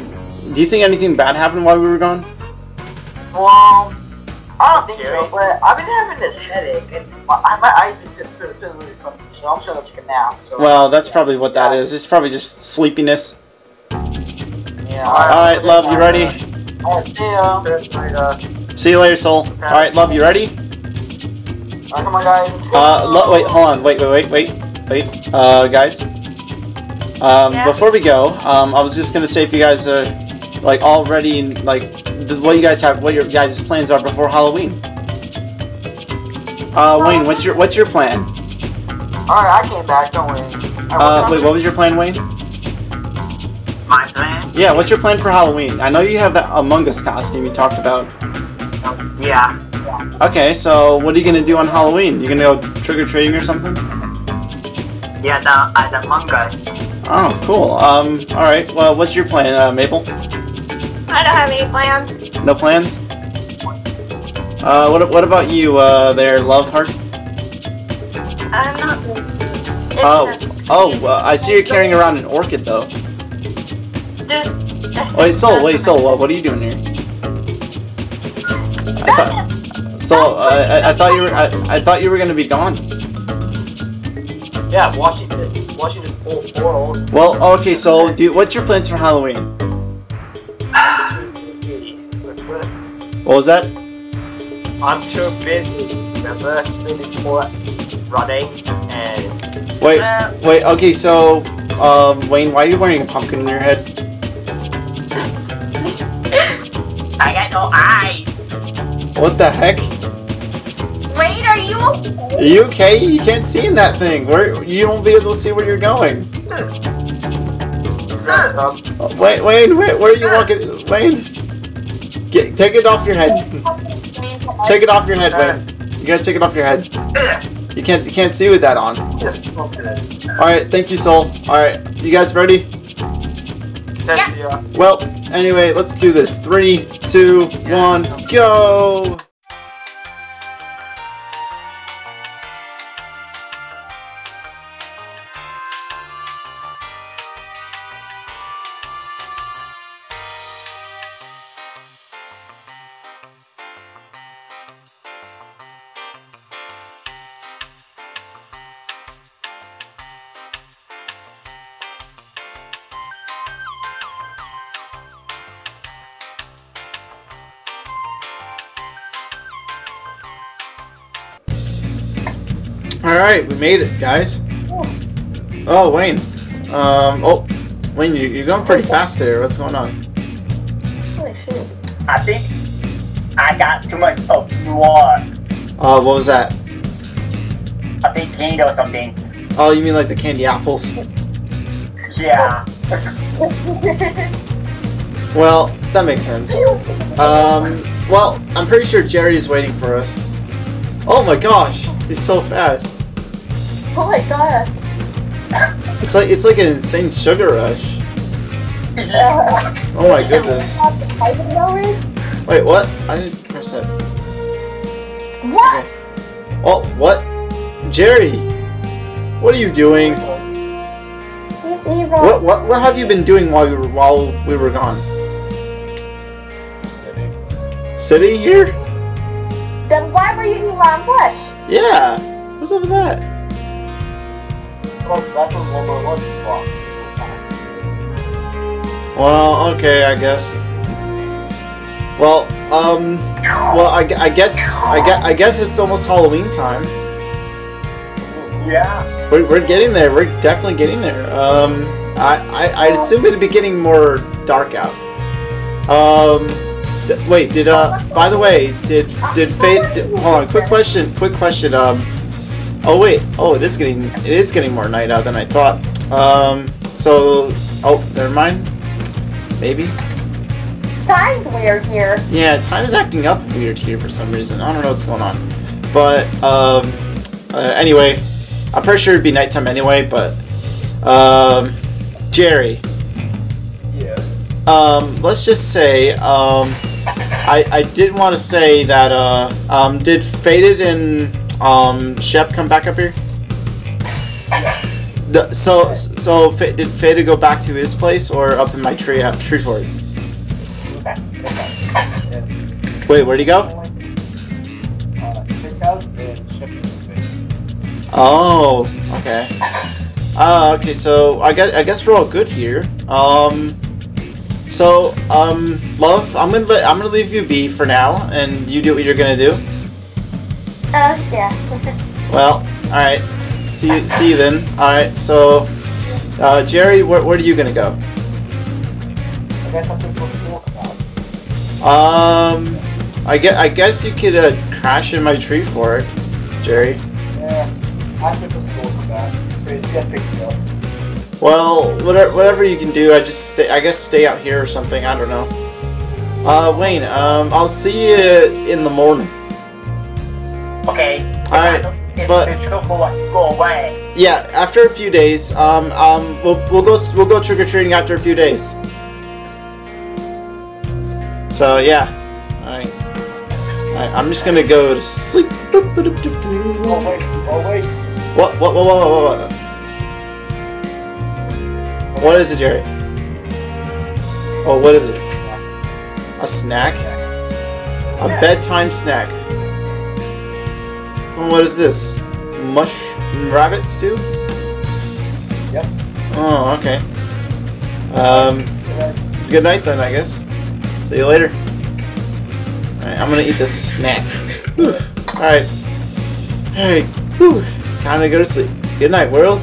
do you think anything bad happened while we were gone? Well, I don't think Jerry? so, but I've been having this headache, and my, my eyes been feeling feeling- feeling really funky, so I'm sure I'll take a nap. So, Well, that's probably what that is. It's probably just sleepiness. yeah. Alright, love, you ready? Alright, see ya. See you later, Soul. Alright, love, you ready? Alright, come on, guys. Uh, lo- wait, hold on. Wait, wait, wait, wait, wait. Uh, guys. Um, Yeah? before we go, um, I was just gonna say if you guys are, like, all ready and, like, what you guys have, what your guys' plans are before Halloween. Uh, Wayne, what's your, what's your plan? Alright, I came back, don't worry. Uh, wait, what was your plan, Wayne? My plan? Yeah, what's your plan for Halloween? I know you have that Among Us costume you talked about. Yeah. Okay, so what are you gonna do on Halloween? You gonna go trick or treating or something? Yeah, the, uh, the manga. Oh, cool. Um, alright, well, what's your plan, uh, Maple? I don't have any plans. No plans? Uh, what, what about you, uh, there, Loveheart? I'm not. Oh, oh, uh, I see you're carrying around an orchid, though. Dude. Wait, Soul, wait, Soul, what, what are you doing here? I thought, Soul, uh, I, I thought you were, I, I thought you were gonna be gone. Yeah, watching this, watching this whole world. Well, okay, so, dude, what's your plans for Halloween? What was that? I'm too busy. Remember, doing this whole running and Wait, Uh, wait, okay, so, um, Wayne, why are you wearing a pumpkin in your head? I got no eyes. What the heck? Wait, are you? Are you okay? You can't see in that thing. Where you won't be able to see where you're going. um, Oh, Wait, Wayne, where, where are you walking? Wayne, get take it off your head. Take it off your head, Wayne. You gotta take it off your head. You can't you can't see with that on. All right, thank you, Soul. All right, you guys ready? yeah. Well, anyway, let's do this. Three, two, one, go! Alright, we made it, guys. Oh, Wayne. Um, oh, Wayne, you- you're going pretty fast there. What's going on? I think I got too much of blood. Oh, what was that? A big candy or something. Oh, you mean like the candy apples? Yeah. Well, that makes sense. Um, well, I'm pretty sure Jerry's waiting for us. Oh my gosh, he's so fast. Oh my god. It's like it's like an insane sugar rush. Oh my goodness. Wait, what? I didn't press that. What? Oh, oh what? Jerry, what are you doing? What what what have you been doing while we were while we were gone? Sitting here? Then why were you rotten flesh? Yeah. What's up with that? What one box. Well, okay, I guess. Well, um, well, I, I guess, I guess, I guess it's almost Halloween time. Yeah. We're, we're getting there. We're definitely getting there. Um, I, I, I'd assume it'd be getting more dark out. Um, wait, did, uh, by the way, did, did did, hold on, quick question, quick question, um, oh wait, oh, it is getting, it is getting more night out than I thought. Um, so, oh, never mind. Maybe. Time's weird here. Yeah, time is acting up weird here for some reason. I don't know what's going on. But, um, uh, anyway, I'm pretty sure it'd be nighttime anyway, but, um, Jerry, Yes. um, let's just say, um, I, I did want to say that, uh, um, did Faded and, um, Shep come back up here? The, so, so, Fa- did Faded go back to his place or up in my tree at Shreveport? Okay. Okay. Wait, where'd he go? uh, his house and ships. Oh, okay. Uh, okay, so I guess I guess we're all good here. Um, so um, love, I'm gonna I'm gonna leave you be for now, and you do what you're gonna do. Uh, yeah. Well, all right. See you, see you then. All right. So, uh, Jerry, where, where are you gonna go? I guess something for us to talk about. Um, I guess I guess you could uh, crash in my tree for it, Jerry. Yeah. I could just talk about. See, I picked it up. Well, whatever, whatever you can do, I just stay. I guess stay out here or something. I don't know. Uh, Wayne. Um, I'll see you in the morning. Okay. Alright, If but- go away. Yeah, after a few days. Um, um, we'll we'll go we'll go trick or treating after a few days. So yeah. All right. All right. I'm just gonna go to sleep. Oh wait. Oh wait. What what what what what what? What is it, Jerry? Oh, what is it? A snack? A bedtime snack. What is this? Mush rabbit stew? Yep. Oh, okay. Um, good night then, I guess. See you later. Alright, I'm gonna eat this snack. Alright. Alright. Time to go to sleep. Good night, world.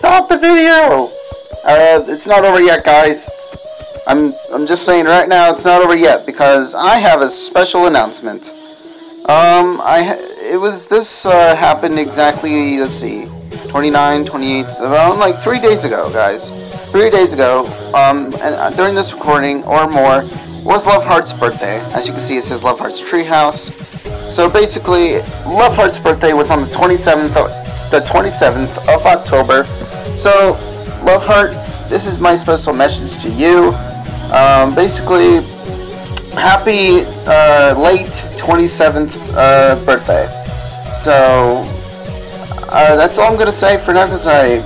Stop the video! Uh, it's not over yet, guys. I'm I'm just saying right now it's not over yet because I have a special announcement. Um, I it was this uh, happened exactly let's see, 29, 28, around like three days ago, guys. Three days ago. Um, and uh, during this recording or more was Loveheart's birthday. As you can see, it says Loveheart's Treehouse. So basically, Loveheart's birthday was on the 27th of, the 27th of October. So, Loveheart, this is my special message to you. Um, basically, happy uh, late 27th uh, birthday. So, uh, that's all I'm gonna say for now because I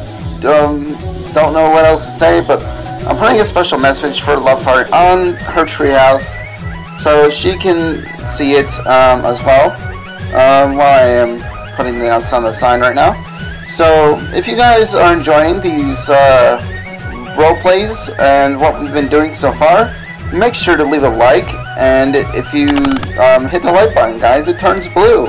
um, don't know what else to say, but I'm putting a special message for Loveheart on her treehouse so she can see it um, as well um, while I am putting this on the sign right now. So, if you guys are enjoying these uh, role plays and what we've been doing so far, make sure to leave a like. And if you um, hit the like button, guys, it turns blue.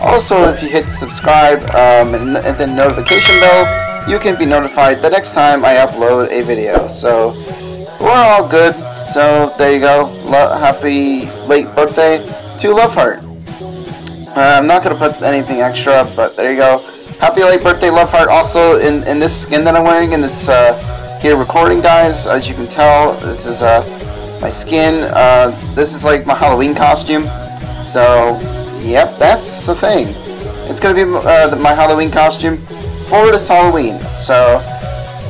Also, if you hit subscribe um, and, and then notification bell, you can be notified the next time I upload a video. So, we're all good. So, there you go. Lo happy late birthday to Loveheart. Uh, I'm not going to put anything extra, but there you go. Happy late birthday, Loveheart. Also, in, in this skin that I'm wearing, in this uh, here recording, guys, as you can tell, this is uh, my skin. Uh, this is like my Halloween costume. So, yep, that's the thing. It's going to be uh, my Halloween costume for this Halloween. So,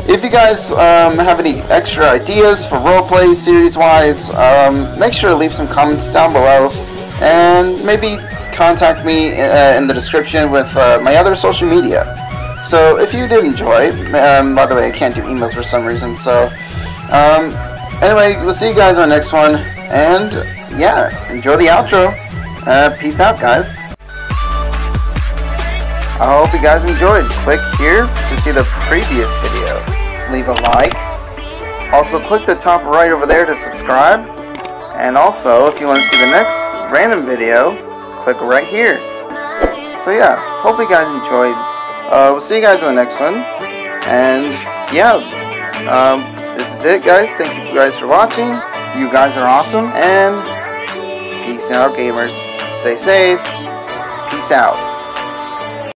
if you guys um, have any extra ideas for roleplay series-wise, um, make sure to leave some comments down below. And maybe contact me uh, in the description with uh, my other social media. So if you did enjoy, um, by the way, I can't do emails for some reason, so um, anyway, we'll see you guys on the next one, and yeah, enjoy the outro. Uh, peace out, guys. I hope you guys enjoyed. Click here to see the previous video. Leave a like. Also, click the top right over there to subscribe. And also, if you want to see the next random video, click right here. So yeah, hope you guys enjoyed. Uh, we'll see you guys in the next one. And yeah, um, this is it guys. Thank you guys for watching. You guys are awesome. And peace out gamers. Stay safe. Peace out.